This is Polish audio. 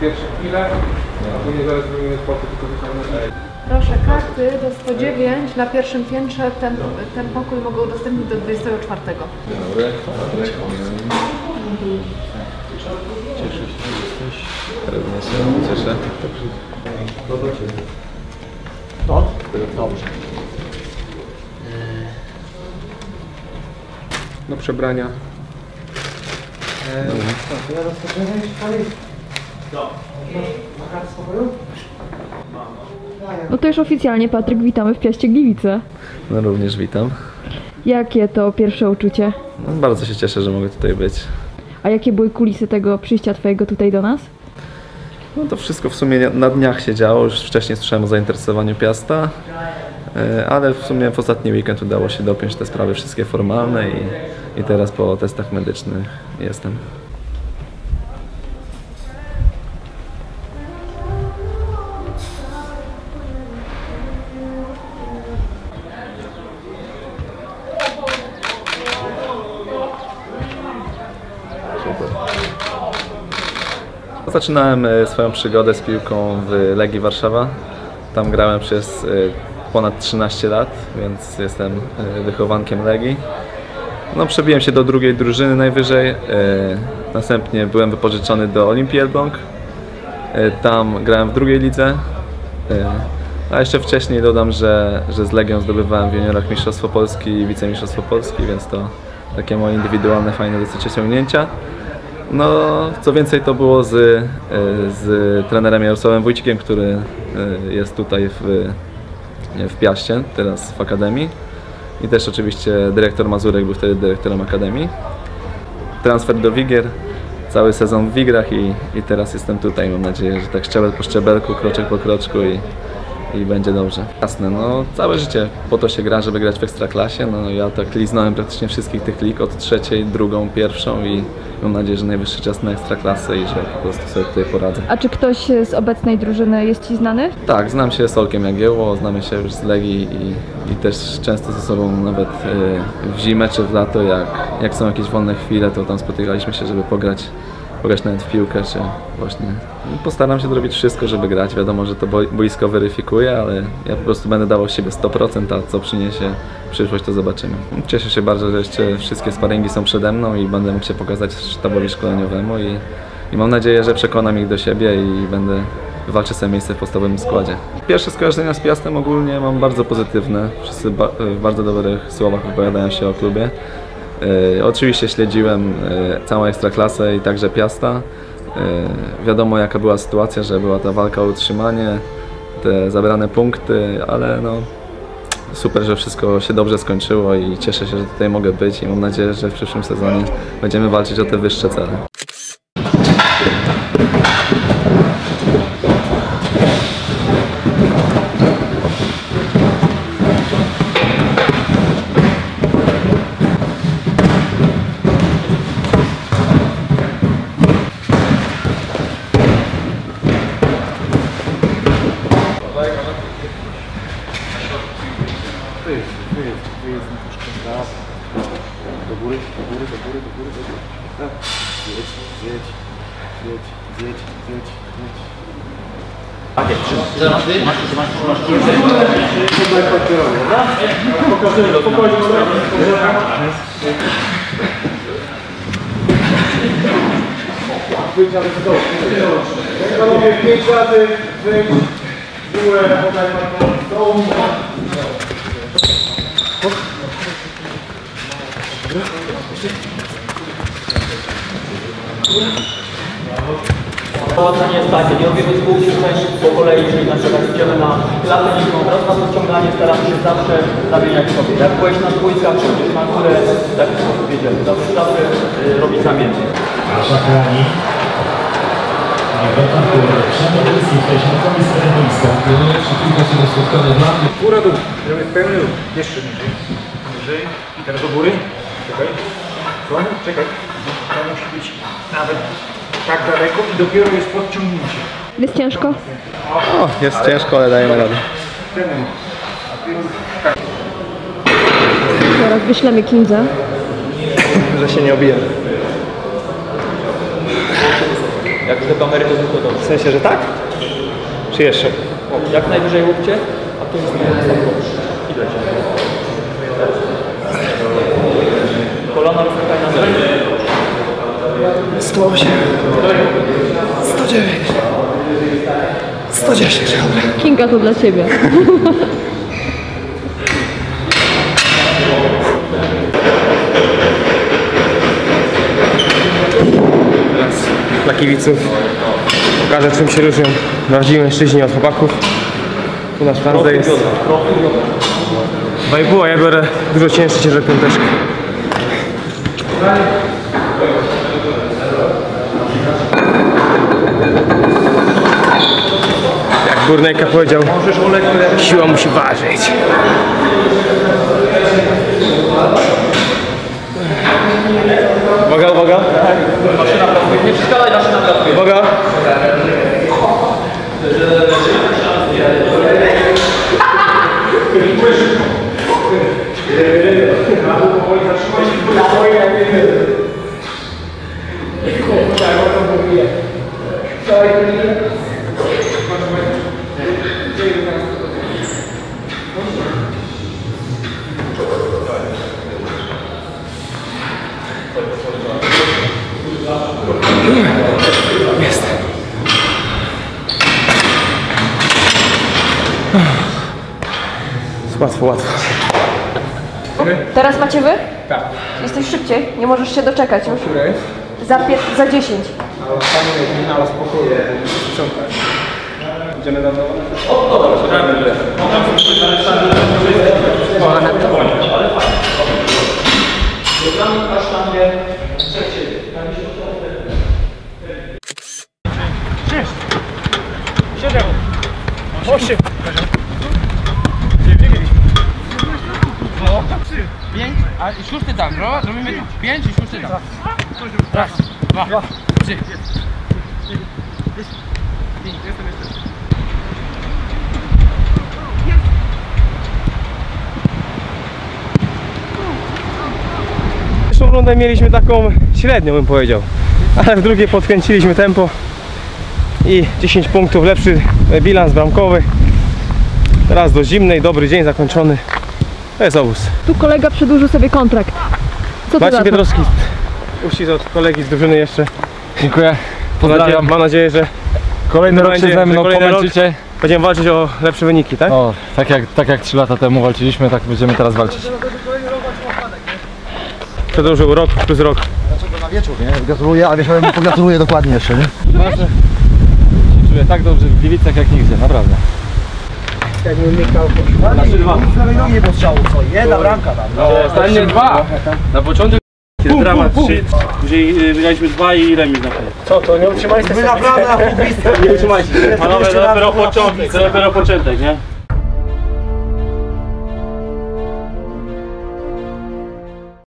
pierwsze chwile, a później zaraz zrobimy sport, tylko wykonamy. Proszę, karty do 109 na pierwszym piętrze. Ten, ten pokój mogę udostępnić do 24. Dobry, dobry. Cieszę się, że jesteś. Również się cieszę. Do przebrania. No to już oficjalnie, Patryk, witamy w Piaście Gliwice. No również witam. Jakie to pierwsze uczucie? No, bardzo się cieszę, że mogę tutaj być. A jakie były kulisy tego przyjścia Twojego tutaj do nas? No to wszystko w sumie na dniach się działo. Już wcześniej słyszałem o zainteresowaniu Piasta, e, ale w sumie w ostatni weekend udało się dopiąć te sprawy wszystkie formalne i, i teraz po testach medycznych jestem. Zaczynałem e, swoją przygodę z piłką w Legii Warszawa. Tam grałem przez e, ponad 13 lat, więc jestem e, wychowankiem Legii. No, przebiłem się do drugiej drużyny najwyżej. Następnie byłem wypożyczony do Olimpii Elbląg. Tam grałem w drugiej lidze. A jeszcze wcześniej dodam, że, że z Legią zdobywałem w juniorach Mistrzostwo Polski i wicemistrzostwo Polski, więc to takie moje indywidualne, fajne dosyć osiągnięcia. No, co więcej, to było z, e, z trenerem Jarosławem Wójcikiem, który e, jest tutaj w, w Piaście, teraz w Akademii. I też oczywiście dyrektor Mazurek był wtedy dyrektorem Akademii. Transfer do Wigier, cały sezon w Wigrach i, i teraz jestem tutaj. Mam nadzieję, że tak szczebel po szczebelku, kroczek po kroczku i, i będzie dobrze. Jasne, no całe życie po to się gra, żeby grać w Ekstraklasie. No ja tak liznąłem praktycznie wszystkich tych lig, od trzeciej, drugą, pierwszą i mam nadzieję, że najwyższy czas na Ekstraklasę i że po prostu sobie tutaj poradzę. A czy ktoś z obecnej drużyny jest Ci znany? Tak, znam się z Olkiem Jagiełło, znamy się już z Legii i, i też często ze sobą nawet y, w zimę czy w lato, jak, jak są jakieś wolne chwile, to tam spotykaliśmy się, żeby pograć, pograć nawet w piłkę, czy właśnie postaram się zrobić wszystko, żeby grać. Wiadomo, że to boi- boisko weryfikuje, ale ja po prostu będę dawał siebie 100%, a co przyniesie przyszłość, to zobaczymy. Cieszę się bardzo, że jeszcze wszystkie sparingi są przede mną i będę mógł się pokazać sztabowi szkoleniowemu i, i mam nadzieję, że przekonam ich do siebie i będę walczę sobie miejsce w podstawowym składzie. Pierwsze skojarzenia z Piastem ogólnie mam bardzo pozytywne. Wszyscy ba w bardzo dobrych słowach wypowiadają się o klubie. E, oczywiście śledziłem e, całą Ekstraklasę i także Piasta. E, wiadomo jaka była sytuacja, że była ta walka o utrzymanie, te zabrane punkty, ale no super, że wszystko się dobrze skończyło i cieszę się, że tutaj mogę być i mam nadzieję, że w przyszłym sezonie będziemy walczyć o te wyższe cele. Góry, do góry, do góry, do góry. Tak. Zjedź, zjedź, zjedź, zjedź, zjedź, zjedź. Panowie, pięć razy wyjść w górę, podaj na tą Prowadzenie jest takie, nie robimy spółki części po kolei, czyli na przykład idziemy na klasę niższą, raz na podciąganie staramy się zawsze zamieniać sobie. Jak byłeś na dwójkach, przyjdziesz na górę, w taki sposób jedziemy. Zawsze, zawsze y, robić zamiennie. Boiska. Jeszcze kilka się na spotkania dla mnie. Góra, dół. Żeby w pełny dół. Jeszcze niżej. Niżej. I teraz do góry. Czekaj. Koniec, czekaj. To musi być nawet tak daleko i dopiero jest podciągnięcie. Jest ciężko? O, jest ciężko, ale dajemy radę. Zaraz wyślemy Kindze. Że się nie obijemy. Jak do kamery to tylko dobrze. W sensie, że tak? Czy jeszcze? O, jak najwyżej łupcie, a tu jest nie. Kolana. 108, 109, 110, dobra. Kinga to dla ciebie. Teraz dla kibiców pokażę czym się różnią prawdziwi mężczyźni od chłopaków. Tu na sztandze jest 2,5, a ja biorę dużo cięższy ciężar piąteczkę. Jak Burnejka powiedział, siła musi ważyć. Uwaga, uwaga. Nie przeszkadzaj, maszyna pracuje. Uwaga. Jest. Łatwo, łatwo. Teraz macie wy? Tak. Jesteś szybciej, nie możesz się doczekać już. Za, pie- za 10. Programik Osiem. Pięć, a i szósty tam, no? Robimy pięć i szósty tam. Raz, dwa, trzy. Pierwszą rundę mieliśmy taką średnią bym powiedział, ale w drugiej podkręciliśmy tempo i 10 punktów, lepszy bilans bramkowy. Teraz do zimnej, dobry dzień zakończony. To jest obóz. Tu kolega przedłużył sobie kontrakt. Co Maciej? Pietrowski, uścisk od kolegi z drużyny jeszcze. Dziękuję. Mam nadzieję, Pozdrawiam. mam nadzieję, że Kolejny rok się ze mną pomęczycie. będziemy walczyć o lepsze wyniki, tak? O, tak jak, tak jak 3 lata temu walczyliśmy, tak będziemy teraz walczyć. Przedłużył rok plus rok. Gratuluję, a wieczorem pogratuluję dokładnie jeszcze, nie? Się czuję tak dobrze w Gliwicach jak nigdzie, naprawdę. Prawej nogi nie postrzało, co? Jedna bramka tam. Ostatnie dwa. Na początek dramat trzy, później y, wygraliśmy dwa i remis na koniec. Co, to nie utrzymaliście Wy naprawdę na. Nie utrzymaliście. Panowie, to dopiero początek, to dopiero początek, nie?